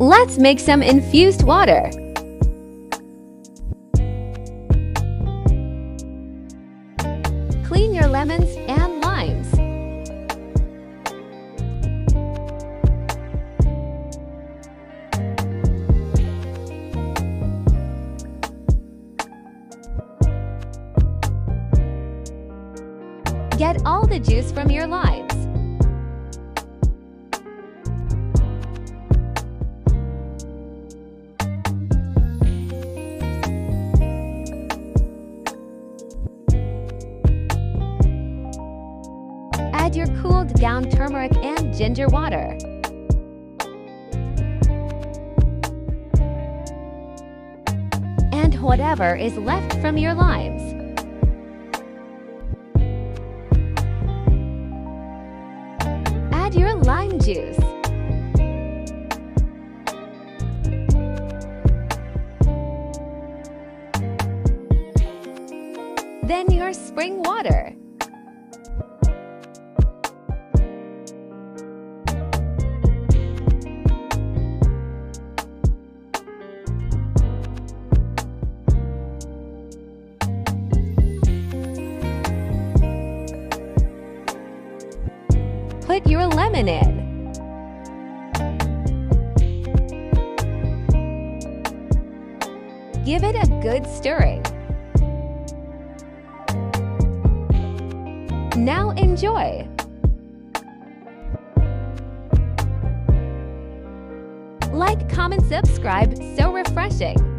Let's make some infused water. Clean your lemons and limes. Get all the juice from your limes. Add your cooled down turmeric and ginger water. And whatever is left from your limes. Add your lime juice. Then your spring water. Put your lemon in. Give it a good stirring. Now enjoy! Like, comment, subscribe, so refreshing!